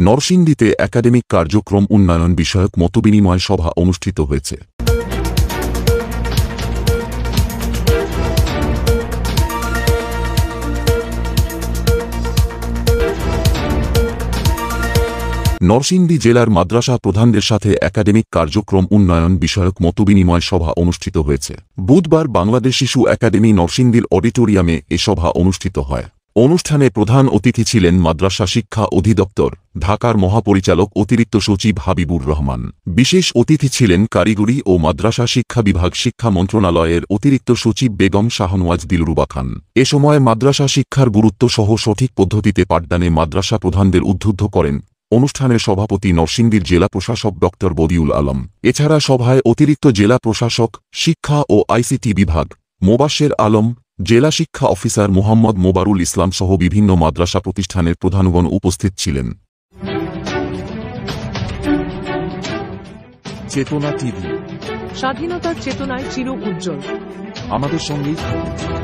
নরসিংদীতে একাডেমিক কার্যক্রম উন্নয়ন বিষয়ক মতবিনিময় সভা অনুষ্ঠিত হয়েছে। নরসিংদী জেলার মাদ্রাসা প্রধানদের সাথে একাডেমিক কার্যক্রম উন্নয়ন বিষয়ক মতবিনিময় সভা অনুষ্ঠিত হয়েছে। বুধবার বাংলাদেশ শিশু একাডেমি নরসিংদীর অডিটোরিয়ামে এ সভা অনুষ্ঠিত হয়। অনুষ্ঠানে প্রধান অতিথি ছিলেন মাদ্রাসা শিক্ষা অধিদপ্তর, ঢাকার মহাপরিচালক অতিরিক্ত সচিব হাবিবুর রহমান। বিশেষ অতিথি ছিলেন কারিগরি ও মাদ্রাসা শিক্ষা বিভাগ শিক্ষা মন্ত্রণালয়ের অতিরিক্ত সচিব বেগম শাহনওয়াজ দিলরুবা খান। এ সময় মাদ্রাসা শিক্ষার গুরুত্ব সহ সঠিক পদ্ধতিতে পাঠদানে মাদ্রাসা প্রধানদের উদ্বুদ্ধ করেন। অনুষ্ঠানের সভাপতি নরসিংদীর জেলা প্রশাসক ড. বদিউল আলম। এছাড়া সভায় অতিরিক্ত জেলা প্রশাসক, শিক্ষা ও আইসিটি বিভাগ, মোবাশের আলম জেলা শিক্ষা অফিসার মোহাম্মদ মোবারুল ইসলাম সহ বিভিন্ন মাদ্রাসা প্রতিষ্ঠানের প্রধানগণ উপস্থিত ছিলেন। চেতনা টিভি। স্বাধীনতার চেতনায় চির উজ্জ্বল। আমাদের সঙ্গেই থাকুন।